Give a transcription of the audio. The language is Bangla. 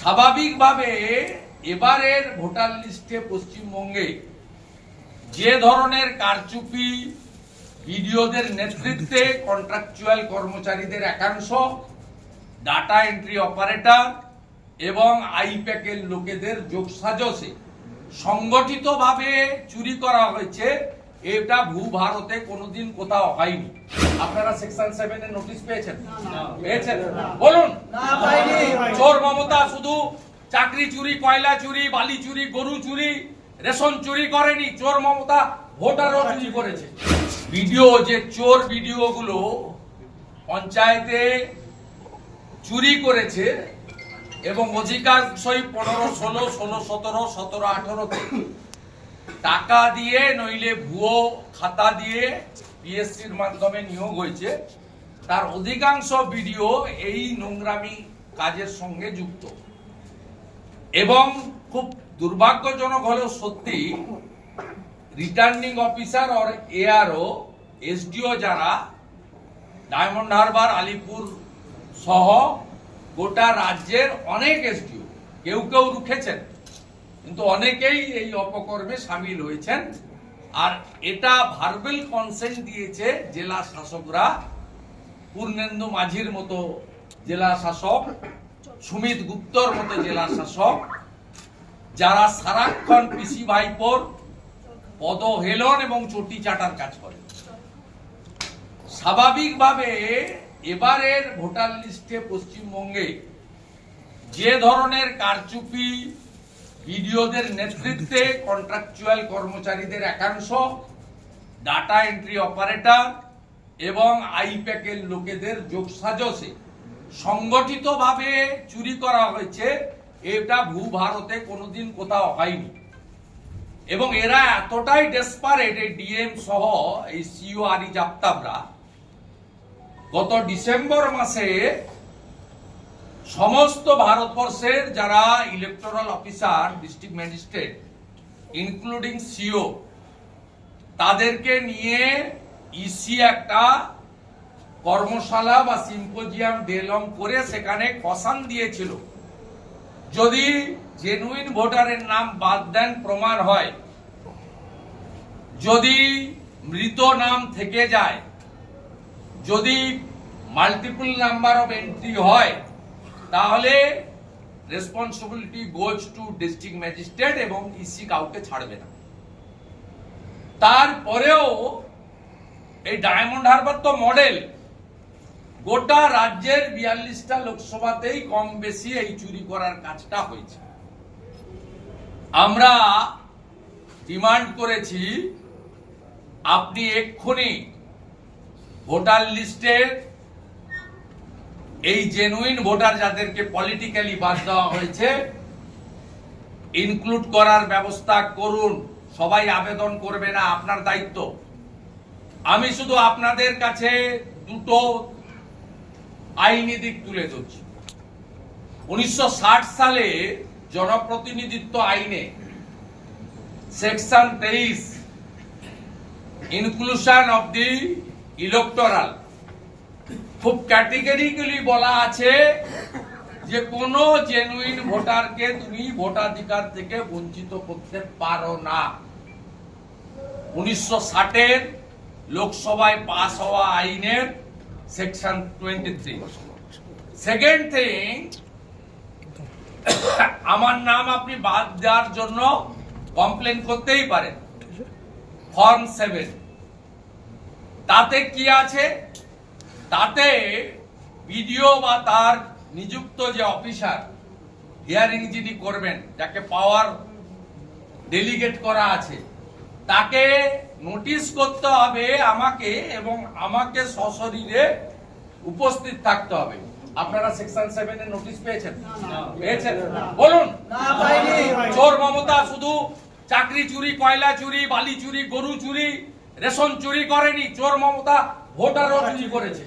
স্বাভাবিকভাবে এবারের ভোটার লিস্টে পশ্চিমবঙ্গে যে ধরনের কারচুপি বিডিওদের নেতৃত্বে কন্ট্রাকচুয়াল কর্মচারীদের একাংশ ডাটা এন্ট্রি অপারেটর এবং আইপ্যাকের লোকেদের যোগসাজসে সংগঠিতভাবে চুরি করা হয়েছে, এটা ভূ ভারতে কোনোদিন কোথাও হয়নি। আপনারা সেকশন সেভেন এর নোটিশ পেয়েছেন? পেয়েছেন? বলুন। চোর মমতা শুধু চাকরি চুরি কয়লা চুরি বালি চুরি গরু চুরি রেশন চুরি করেনি চোর মমতা ভোটারও চুরি করেছে। ভিডিও যে চোর ভিডিও গুলো পঞ্চায়েতে চুরি করেছে এবং অধিকাংশই পনেরো ষোলো ষোলো সতেরো সতেরো আঠারোতে টাকা দিয়ে নইলে ভুয়ো খাতা দিয়ে পিএসসির মাধ্যমে নিয়োগ হয়েছে। তার অধিকাংশ ভিডিও এই নোংরামি কাজের সঙ্গে যুক্ত। এবং খুব দুর্ভাগ্যজনক হলেও সত্যি রিটার্নিং অফিসার আর এআরও এসডিও যারা ডায়মন্ড হারবার আলিপুর সহ গোটা রাজ্যের অনেক এসডিও কেউ কেউ রুখেছেন, কিন্তু অনেকেই এই অপকর্মে সামিল হয়েছেন। আর এটা ভার্বেল কনসেন্ট দিয়েছে জেলা শাসকরা। পূর্ণেন্দু মাঝির মতো জেলা শাসক, সুমিত গুপ্তর মতো জেলা শাসক, যারা সারাক্ষণ পিসি ভাইপোর, পদহেলন এবং চটি চাটার কাজ করে। স্বাভাবিকভাবে এবারের ভোটার লিস্টে পশ্চিমবঙ্গে যে ধরনের কারচুপি বিডিওদের নেতৃত্বে কন্ট্রাকচুয়াল কর্মচারীদের একাংশ ডাটা এন্ট্রি অপারেটর এবং আইপ্যাকের লোকেদের যোগসাজসে সংগঠিতভাবে চুরি করা হয়েছে। এটা ভূ ভারতে কোনোদিন কোথাও হয়নি। এবং এরা এতটাই ডেসপারেট এই ডিএম সহ এই সিও আরি জাপ্তাবরা গত ডিসেম্বর মাসে সমস্ত ভারতবর্ষের যারা electoral officer district magistrate including CO তাদেরকে নিয়ে ইসি একটা কর্মশালা বা সিম্পোজিয়াম ডেলং করে সেখানে কসান দিয়েছিল। যদি জেনুইন ভোটারের নাম বাদ দেন, প্রমাণ হয়। যদি মৃত নাম থেকে যায়, যদি মাল্টিপল নাম্বার অফ এন্ট্রি হয় তাহলে responsibility goes to district magistrate এবং ইসি কাউকে ছাড়বে না। তারপরেও এই ডায়মন্ড হারবার তো মডেল গোটা রাজ্যের বিয়াল্লিশটা লোকসভাতেই কম বেশি এই চুরি করার কাজটা হয়েছে। আমরা ডিমান্ড করেছি, আপনি এক্ষুনি ভোটার লিস্টের এই জেনুইন ভোটার যাদেরকে পলিটিক্যালি বাদ দেওয়া হয়েছে ইনক্লুড করার ব্যবস্থা করুন। সবাই আবেদন করবে না, আপনার দায়িত্ব। আমি শুধু আপনাদের কাছে দুটো আইনি দিক তুলে ধরছি। উনিশশো ষাট সালে জনপ্রতিনিধিত্ব আইনে, সেকশন তেইশ ইনক্লুশন অব দি ইলেকটোরাল খুব ক্যাটেগরিক্যালি বলা আছে যে কোন জেনুইন ভোটারকে তুমি ভোটাধিকার থেকে বঞ্চিত করতে পারো না। উনিশশো ষাটের লোকসভায় পাস হওয়া আইনের section twenty three second thing আমার নাম আপনি বাদ দেওয়ার জন্য কমপ্লেন করতেই পারেন। ফর্ম সেভেন তাতে কি আছে? তাতে বিডিও বা তার নিযুক্ত যে অফিসার হিয়ারিং যিনি করবেন যাকে পাওয়ার ডেলিগেট করা আছে তাকে নোটিশ করতে হবে আমাকে এবং আমাকে সশরীরে উপস্থিত থাকতে হবে। আপনারা সেকশন সেভেন এর নোটিশ পেয়েছেন? পেয়েছেন? বলুন। চোর মমতা শুধু চাকরি চুরি কয়লা চুরি বালি চুরি গরু চুরি রেশন চুরি করেনি। চোর মমতা ভোটাররা চুরি করেছে।